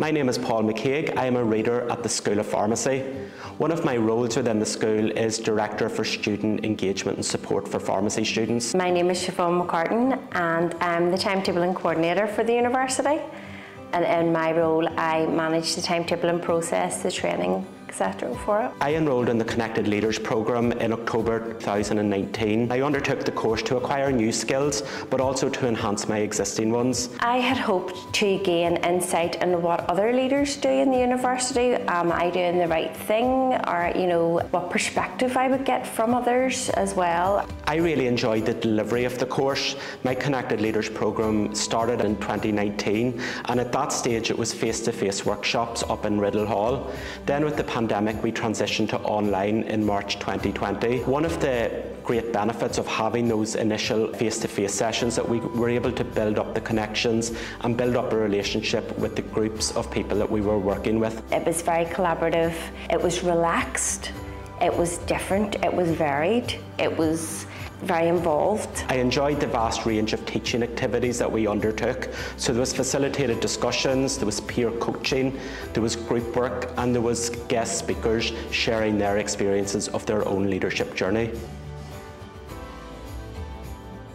My name is Paul McCague. I am a reader at the School of Pharmacy. One of my roles within the school is Director for Student Engagement and Support for Pharmacy Students. My name is Siobán McCartan and I'm the timetabling coordinator for the university. And in my role, I manage the timetabling process, the training etc. for it. I enrolled in the Connected Leaders programme in October 2019. I undertook the course to acquire new skills but also to enhance my existing ones. I had hoped to gain insight into what other leaders do in the university. Am I doing the right thing or you know what perspective I would get from others as well. I really enjoyed the delivery of the course. My Connected Leaders programme started in 2019 and at that stage it was face-to-face -face workshops up in Riddel Hall. Then with the pandemic, we transitioned to online in March 2020. One of the great benefits of having those initial face-to-face -face sessions that we were able to build up the connections and build up a relationship with the groups of people that we were working with. It was very collaborative, it was relaxed, it was different, it was varied, it was very involved. I enjoyed the vast range of teaching activities that we undertook. So there was facilitated discussions, there was peer coaching, there was group work and there was guest speakers sharing their experiences of their own leadership journey.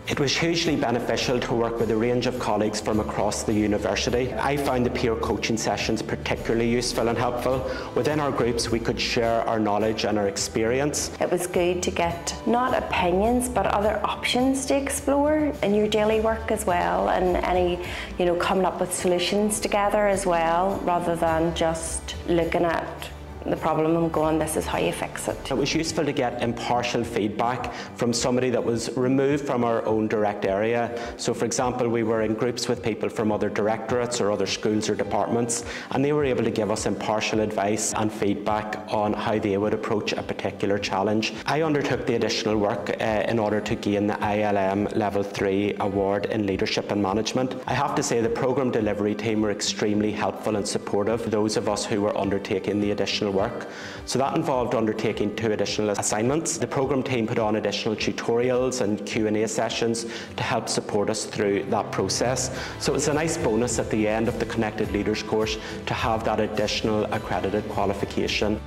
It was hugely beneficial to work with a range of colleagues from across the university. I found the peer coaching sessions particularly useful and helpful. Within our groups we could share our knowledge and our experience. It was good to get not opinions but other options to explore in your daily work as well and any, you know, coming up with solutions together as well rather than just looking at the problem and going, this is how you fix it. It was useful to get impartial feedback from somebody that was removed from our own direct area. So for example, we were in groups with people from other directorates or other schools or departments, and they were able to give us impartial advice and feedback on how they would approach a particular challenge. I undertook the additional work uh, in order to gain the ILM Level 3 award in leadership and management. I have to say the programme delivery team were extremely helpful and supportive, those of us who were undertaking the additional work. So that involved undertaking two additional assignments. The programme team put on additional tutorials and Q&A sessions to help support us through that process. So it was a nice bonus at the end of the Connected Leaders course to have that additional accredited qualification.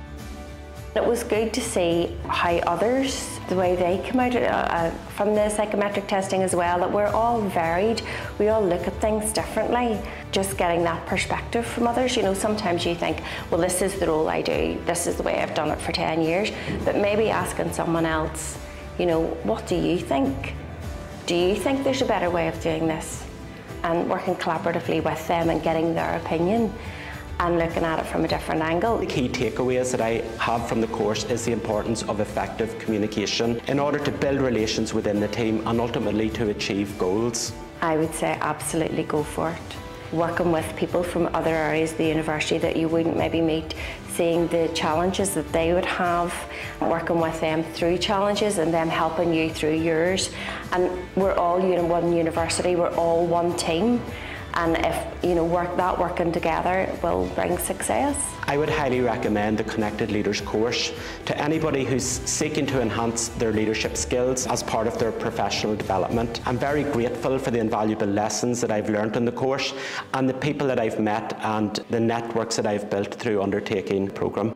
It was good to see how others, the way they come out uh, uh, from the psychometric testing as well, that we're all varied, we all look at things differently. Just getting that perspective from others, you know, sometimes you think, well, this is the role I do, this is the way I've done it for 10 years, but maybe asking someone else, you know, what do you think? Do you think there's a better way of doing this? And working collaboratively with them and getting their opinion and looking at it from a different angle. The key takeaways that I have from the course is the importance of effective communication in order to build relations within the team and ultimately to achieve goals. I would say absolutely go for it. Working with people from other areas of the university that you wouldn't maybe meet, seeing the challenges that they would have, working with them through challenges and them helping you through yours. And we're all you know, one university, we're all one team and if you know work that working together will bring success. I would highly recommend the Connected Leaders course to anybody who's seeking to enhance their leadership skills as part of their professional development. I'm very grateful for the invaluable lessons that I've learned in the course and the people that I've met and the networks that I've built through undertaking the programme.